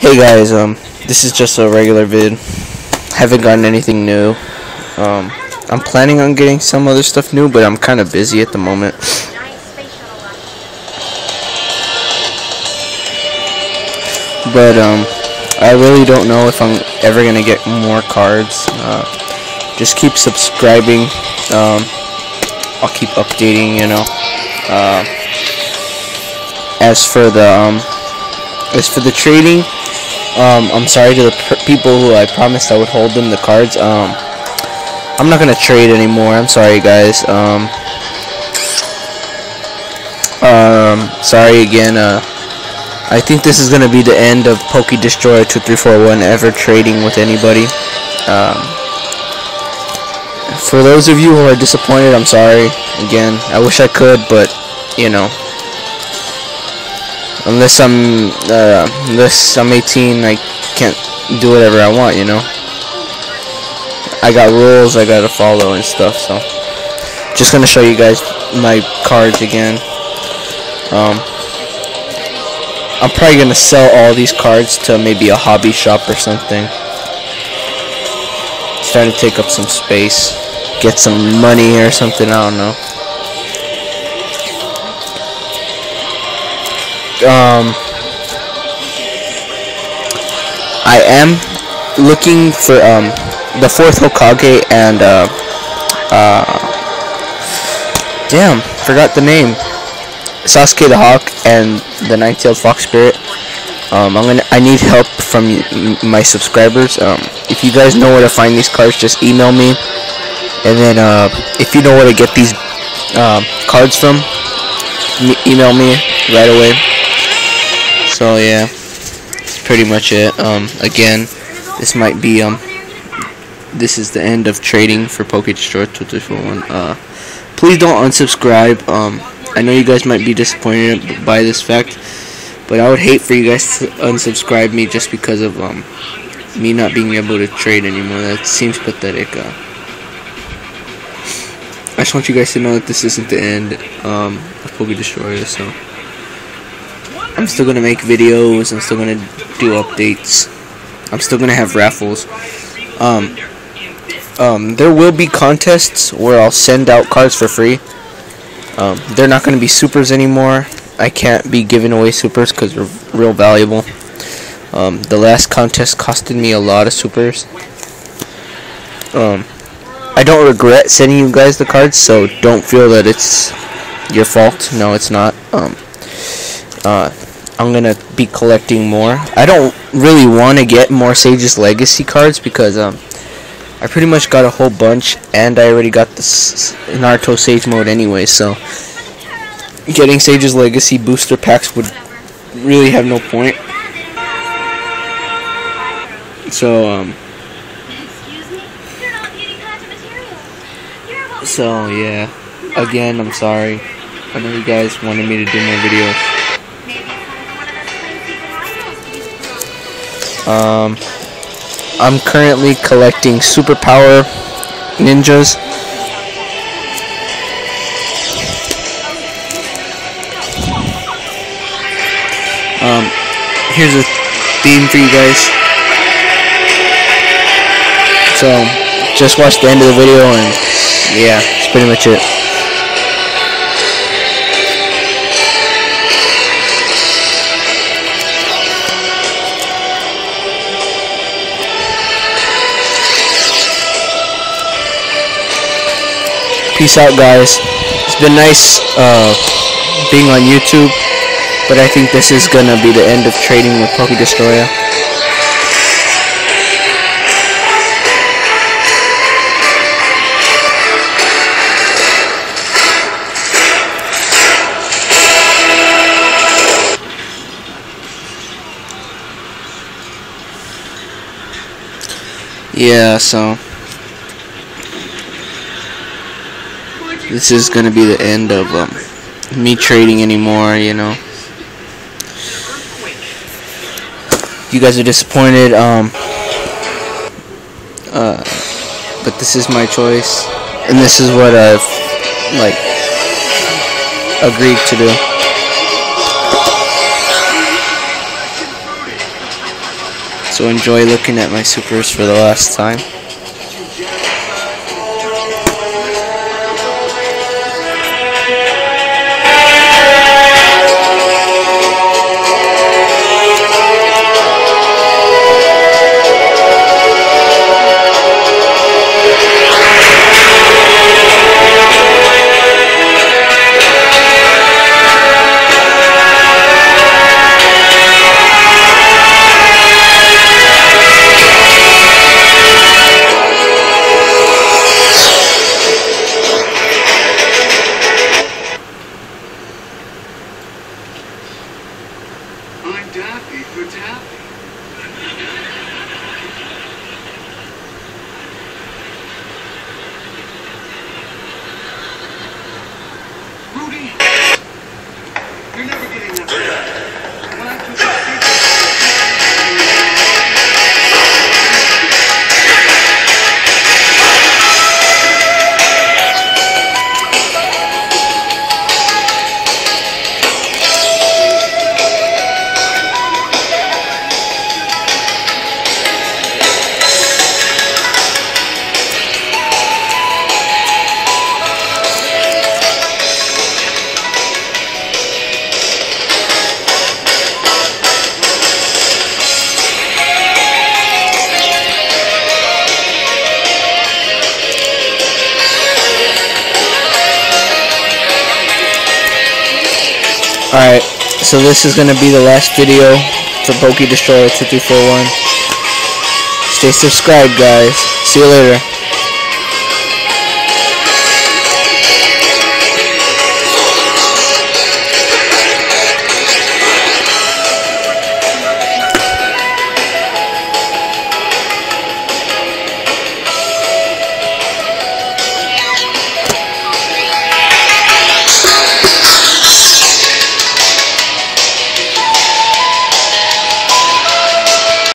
Hey guys, um, this is just a regular vid. Haven't gotten anything new. Um, I'm planning on getting some other stuff new, but I'm kind of busy at the moment. But um, I really don't know if I'm ever gonna get more cards. Uh, just keep subscribing. Um, I'll keep updating, you know. Uh, as for the um, as for the trading, um, I'm sorry to the people who I promised I would hold them the cards. Um, I'm not gonna trade anymore. I'm sorry, guys. Um, um, sorry again. Uh, I think this is gonna be the end of Poke Destroyer 2341 ever trading with anybody. Um, for those of you who are disappointed, I'm sorry. Again, I wish I could, but you know, unless I'm uh, unless I'm 18, I can't do whatever I want. You know, I got rules I gotta follow and stuff. So, just gonna show you guys my cards again. Um, I'm probably gonna sell all these cards to maybe a hobby shop or something. Try to take up some space, get some money or something. I don't know. Um, I am looking for um, the fourth Hokage and uh, uh, damn, forgot the name. Sasuke the Hawk and the Nine-Tailed Fox Spirit. Um, I'm gonna. I need help from my subscribers. Um, if you guys know where to find these cards, just email me. And then, uh, if you know where to get these uh, cards from, email me right away. So yeah, that's pretty much it. Um, again, this might be um, this is the end of trading for Poke Destroyer 2241. Uh, please don't unsubscribe. Um, I know you guys might be disappointed by this fact, but I would hate for you guys to unsubscribe me just because of um, me not being able to trade anymore. That seems pathetic. Uh, I just want you guys to know that this isn't the end um, of Poke Destroyer, so. I'm still gonna make videos. I'm still gonna do updates. I'm still gonna have raffles. Um, um, there will be contests where I'll send out cards for free. Um, they're not gonna be supers anymore. I can't be giving away supers because they're real valuable. Um, the last contest costed me a lot of supers. Um, I don't regret sending you guys the cards, so don't feel that it's your fault. No, it's not. Um, uh, I'm gonna be collecting more. I don't really want to get more Sage's Legacy cards because um, I pretty much got a whole bunch, and I already got the Naruto Sage mode anyway. So getting Sage's Legacy booster packs would really have no point. So um. So yeah, again, I'm sorry. I know you guys wanted me to do more videos. Um, I'm currently collecting superpower ninjas. Um, here's a theme for you guys. So, just watch the end of the video and yeah, that's pretty much it. Peace out, guys. It's been nice uh, being on YouTube, but I think this is gonna be the end of trading with Poke Destroyer. Yeah, so this is gonna be the end of um, me trading anymore, you know. You guys are disappointed, um, uh, but this is my choice, and this is what I've, like, agreed to do. So enjoy looking at my supers for the last time. I'm have for Taffy. Alright, so this is gonna be the last video for Poke Destroyer 2341. Stay subscribed, guys. See you later.